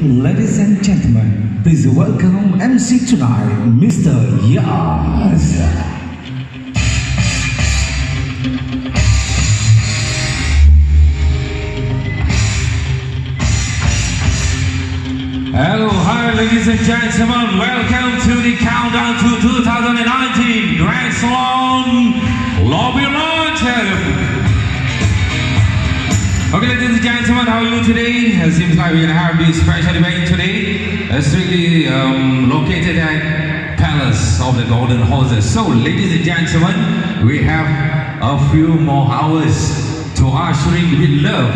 Ladies and gentlemen, please welcome MC tonight, Mr. Yazz. Hello, hi, ladies and gentlemen. Welcome to the countdown Okay, ladies and gentlemen, how are you today? It seems like we're gonna have this special event today. It's really um, located at Palace of the Golden Horses. So, ladies and gentlemen, we have a few more hours to ushering with love,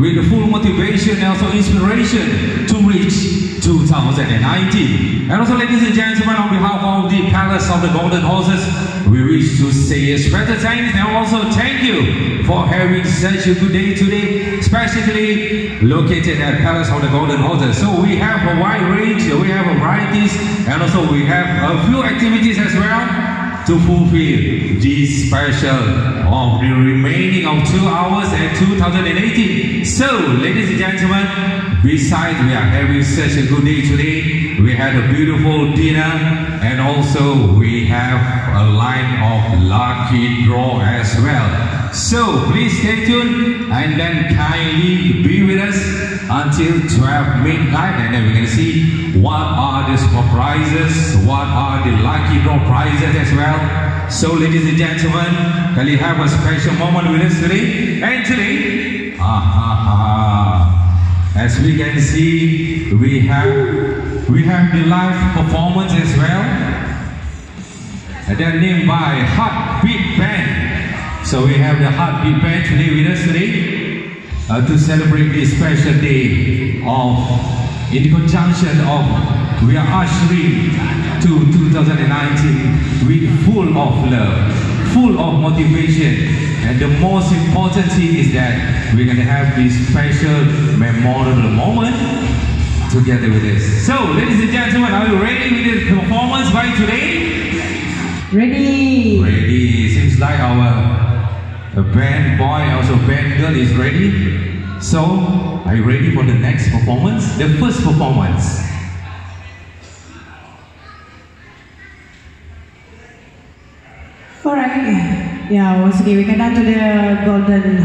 with full motivation and also inspiration to reach 2019. And also, ladies and gentlemen, on behalf of the Palace of the Golden Horses, we wish to say a special thanks and also thank you for having such a good day today, especially located at Palace of the Golden Horses. So we have a wide range, we have varieties, and also we have a few activities as well to fulfill this special of the remaining of two hours at 2018. So, ladies and gentlemen, besides we are having such a good day today, we had a beautiful dinner and also we have a line of lucky draw as well. So, please stay tuned and then kindly be with us until 12 midnight and then we're going to see what are the prizes, what are the lucky draw prizes as well. So ladies and gentlemen, can you have a special moment with us today? And today, ah, as we can see, we have we have the live performance as well. And they're named by Heartbeat Band. So we have the Heartbeat Band today with us today uh, to celebrate this special day of, in conjunction of, we are ushering to 2019 with full of love, full of motivation. And the most important thing is that we're going to have this special memorable moment together with us. So, ladies and gentlemen, are you ready with the performance by today? Ready. Ready. Seems like our the band boy, also band girl is ready. So, are you ready for the next performance? The first performance. Alright. Yeah, once again, we can to the golden